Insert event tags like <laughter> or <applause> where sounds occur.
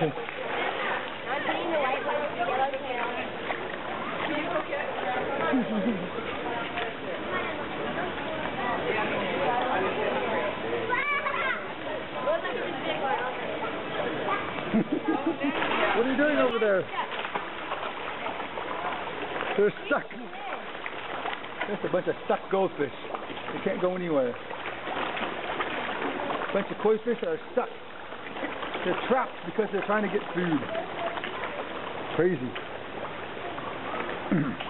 what are you doing over there? They're stuck. That's a bunch of stuck goldfish. They can't go anywhere. A bunch of koi fish are stuck. They're trapped because they're trying to get food. Crazy. <clears throat>